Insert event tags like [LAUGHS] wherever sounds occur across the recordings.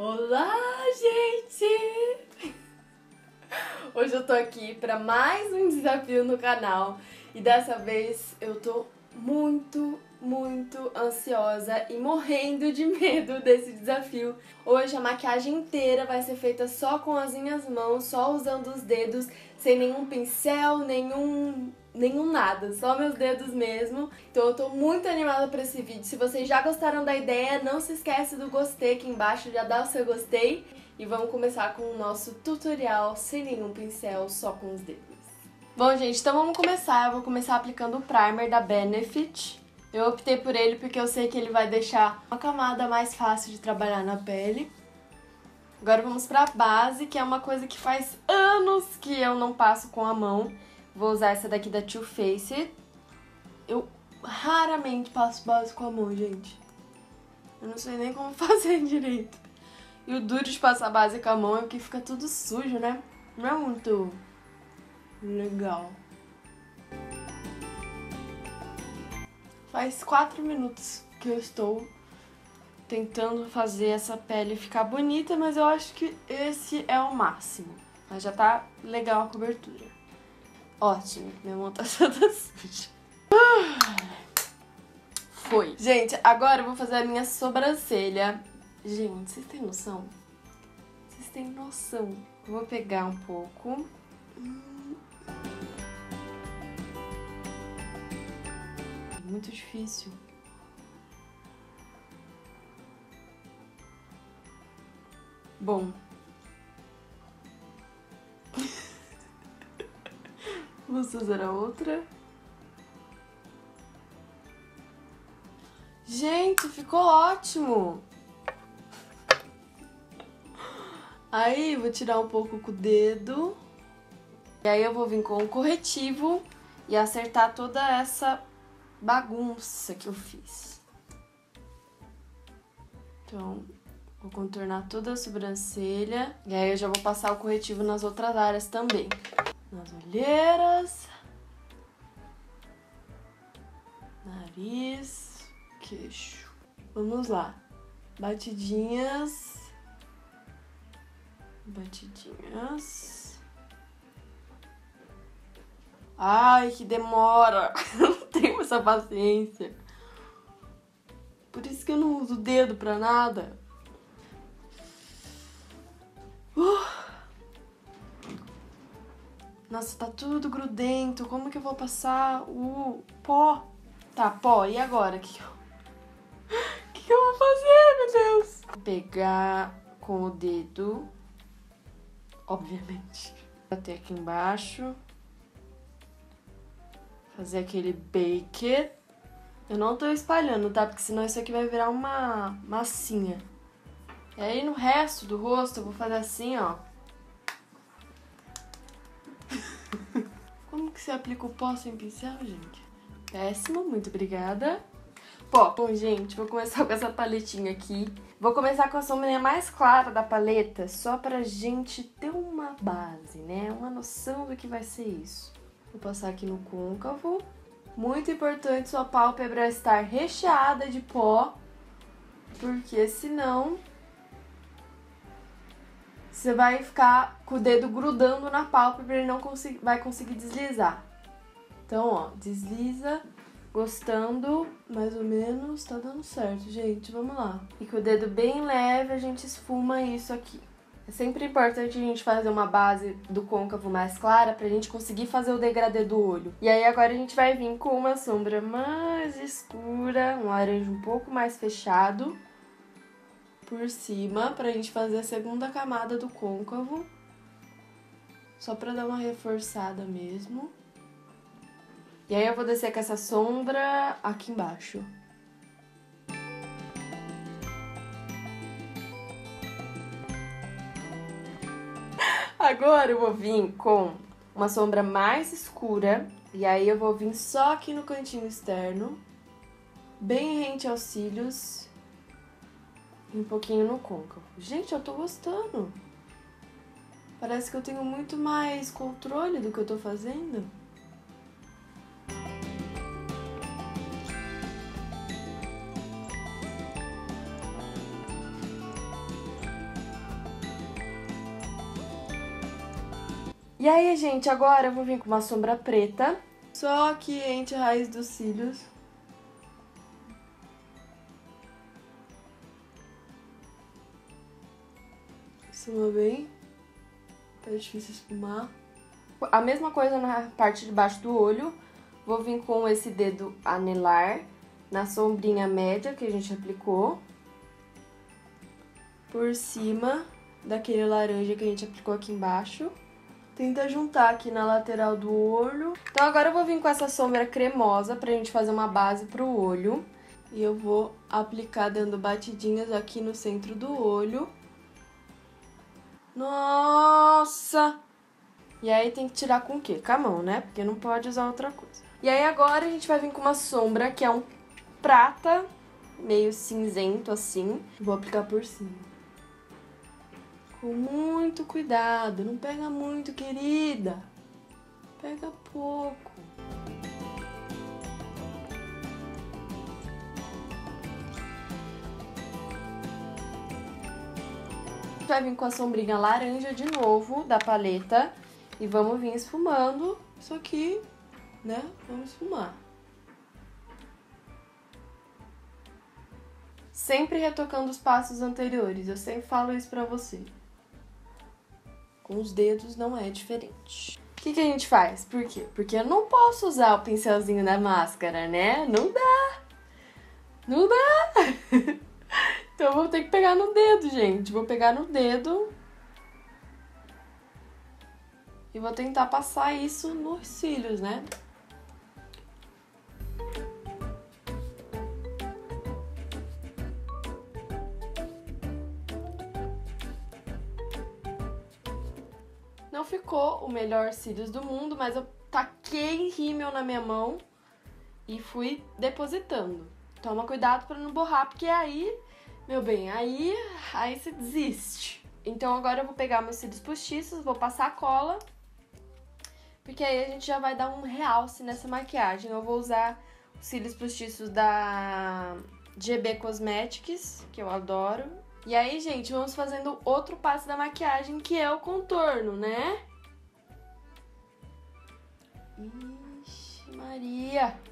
Olá, gente! Hoje eu tô aqui para mais um desafio no canal e dessa vez eu tô muito, muito ansiosa e morrendo de medo desse desafio. Hoje a maquiagem inteira vai ser feita só com as minhas mãos, só usando os dedos, sem nenhum pincel, nenhum nenhum nada, só meus dedos mesmo. Então eu tô muito animada para esse vídeo. Se vocês já gostaram da ideia, não se esquece do gostei aqui embaixo, já dá o seu gostei. E vamos começar com o nosso tutorial sem nenhum pincel, só com os dedos. Bom, gente, então vamos começar. Eu vou começar aplicando o primer da Benefit. Eu optei por ele porque eu sei que ele vai deixar uma camada mais fácil de trabalhar na pele. Agora vamos pra base, que é uma coisa que faz anos que eu não passo com a mão. Vou usar essa daqui da Too Faced. Eu raramente passo base com a mão, gente. Eu não sei nem como [LAUGHS] fazer direito. E o duro de passar base com a mão é que fica tudo sujo, né? Não é muito legal. Faz quatro minutos que eu estou tentando fazer essa pele ficar bonita, mas eu acho que esse é o máximo. Mas já tá legal a cobertura. Ótimo, minha mão tá [LAUGHS] toda suja. Foi. Gente, agora eu vou fazer a minha sobrancelha. Gente, vocês têm noção? Vocês têm noção? Eu vou pegar um pouco. Muito difícil. Bom. Vamos fazer a outra. Gente, ficou ótimo! Aí, vou tirar um pouco com o dedo. E aí eu vou vir com o corretivo e acertar toda essa bagunça que eu fiz. Então, vou contornar toda a sobrancelha. E aí eu já vou passar o corretivo nas outras áreas também. Nas olheiras. Nariz. Queixo. Vamos lá. Batidinhas. Batidinhas. Ai, que demora. [LAUGHS] não tenho essa paciência. Por isso que eu não uso o dedo pra nada. Uh. Nossa, tá tudo grudento. Como que eu vou passar o pó? Tá, pó. E agora? O que, que, eu... [LAUGHS] que, que eu vou fazer, meu Deus? Pegar com o dedo. Obviamente. [LAUGHS] Bater aqui embaixo. Fazer aquele bake. Eu não tô espalhando, tá? Porque senão isso aqui vai virar uma massinha. E aí no resto do rosto eu vou fazer assim, ó. Você aplica o pó sem pincel, gente? Péssimo, muito obrigada. Pó. Bom, gente, vou começar [LAUGHS] com essa paletinha aqui. Vou começar com a sombrinha mais clara da paleta, só pra gente ter uma base, né? Uma noção do que vai ser isso. Vou passar aqui no côncavo. Muito importante sua pálpebra estar recheada de pó, porque senão você vai ficar com o dedo grudando na pálpebra e não vai conseguir deslizar. Então, ó, desliza, gostando, mais ou menos, tá dando certo, gente, vamos lá. E com o dedo bem leve a gente esfuma isso aqui. É sempre importante a gente fazer uma base do côncavo mais clara pra gente conseguir fazer o degradê do olho. E aí agora a gente vai vir com uma sombra mais escura, um laranja um pouco mais fechado por cima pra gente fazer a segunda camada do côncavo. Só pra dar uma reforçada mesmo. E aí eu vou descer com essa sombra aqui embaixo. [LAUGHS] Agora eu vou vir com uma sombra mais escura. E aí eu vou vir só aqui no cantinho externo. Bem rente aos cílios um pouquinho no côncavo. Gente, eu tô gostando. Parece que eu tenho muito mais controle do que eu tô fazendo. E aí, gente, agora eu vou vir com uma sombra preta, só que entre a raiz dos cílios Esfuma bem. Tá difícil esfumar. A mesma coisa na parte de baixo do olho. Vou vir com esse dedo anelar na sombrinha média que a gente aplicou. Por cima daquele laranja que a gente aplicou aqui embaixo. Tenta juntar aqui na lateral do olho. Então agora eu vou vir com essa sombra cremosa pra gente fazer uma base pro olho. E eu vou aplicar dando batidinhas aqui no centro do olho. Nossa! E aí tem que tirar com o quê? Com a mão, né? Porque não pode usar outra coisa. E aí agora a gente vai vir com uma sombra que é um prata, meio cinzento assim. Vou aplicar por cima. Com muito cuidado, não pega muito, querida. Pega pouco. Vai vir com a sombrinha laranja de novo da paleta e vamos vir esfumando isso aqui, né? Vamos esfumar. Sempre retocando os passos anteriores, eu sempre falo isso pra você. Com os dedos não é diferente. O que, que a gente faz? Por quê? Porque eu não posso usar o pincelzinho da máscara, né? Não dá! Não dá! Vou ter que pegar no dedo, gente. Vou pegar no dedo e vou tentar passar isso nos cílios, né? Não ficou o melhor cílios do mundo, mas eu taquei rímel na minha mão e fui depositando. Toma cuidado para não borrar, porque aí, meu bem, aí, aí você desiste. Então agora eu vou pegar meus cílios postiços, vou passar a cola, porque aí a gente já vai dar um realce nessa maquiagem. Eu vou usar os cílios postiços da GB Cosmetics, que eu adoro, e aí, gente, vamos fazendo outro passo da maquiagem, que é o contorno, né? Ixi, Maria!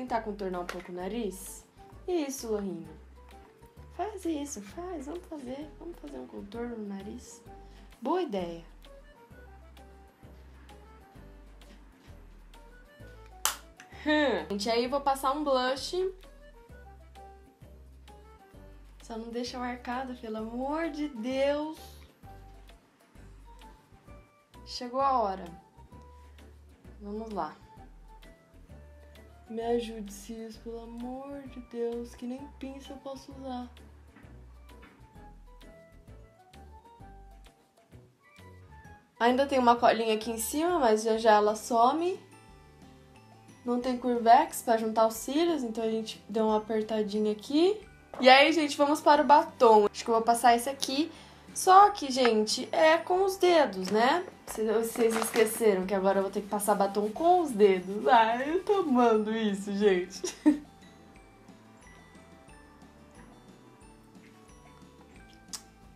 Tentar contornar um pouco o nariz? Isso, Lorinho. Faz isso, faz, vamos fazer. Vamos fazer um contorno no nariz. Boa ideia. Hum. Gente, aí vou passar um blush. Só não deixa marcado, pelo amor de Deus. Chegou a hora. Vamos lá. Me ajude, Cis, pelo amor de Deus, que nem pinça eu posso usar. Ainda tem uma colinha aqui em cima, mas já já ela some. Não tem curvex para juntar os cílios, então a gente deu uma apertadinha aqui. E aí, gente, vamos para o batom. Acho que eu vou passar esse aqui. Só que, gente, é com os dedos, né? Vocês esqueceram que agora eu vou ter que passar batom com os dedos. Ai, eu tô amando isso, gente. [LAUGHS]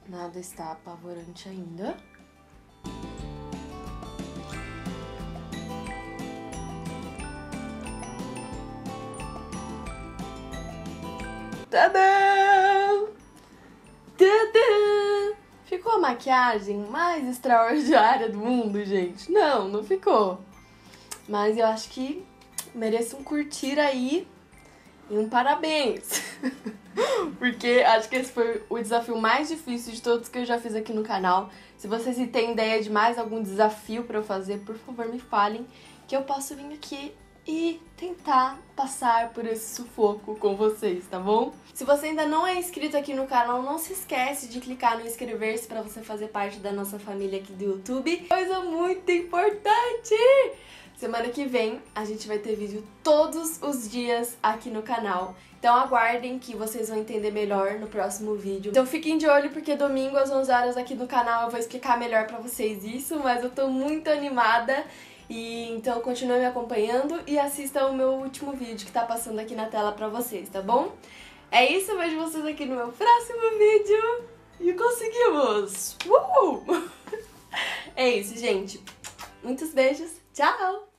Nada está apavorante ainda. Tadã! Tadã! A maquiagem mais extraordinária do mundo, gente? Não, não ficou. Mas eu acho que mereço um curtir aí e um parabéns. [LAUGHS] Porque acho que esse foi o desafio mais difícil de todos que eu já fiz aqui no canal. Se vocês têm ideia de mais algum desafio para eu fazer, por favor me falem que eu posso vir aqui e tentar passar por esse sufoco com vocês, tá bom? Se você ainda não é inscrito aqui no canal, não se esquece de clicar no inscrever-se para você fazer parte da nossa família aqui do YouTube. Coisa muito importante! Semana que vem a gente vai ter vídeo todos os dias aqui no canal. Então aguardem que vocês vão entender melhor no próximo vídeo. Então fiquem de olho porque domingo às 11 horas aqui no canal eu vou explicar melhor pra vocês isso, mas eu tô muito animada e então continue me acompanhando e assista o meu último vídeo que tá passando aqui na tela pra vocês, tá bom? É isso, eu vejo vocês aqui no meu próximo vídeo e conseguimos! Uh! [LAUGHS] É isso, gente. Muitos beijos, tchau!